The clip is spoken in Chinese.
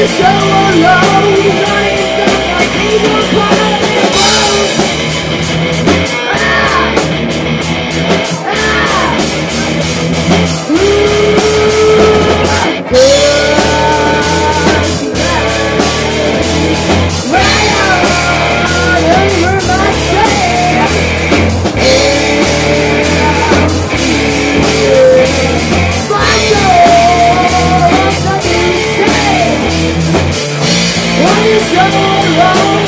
你想我让 go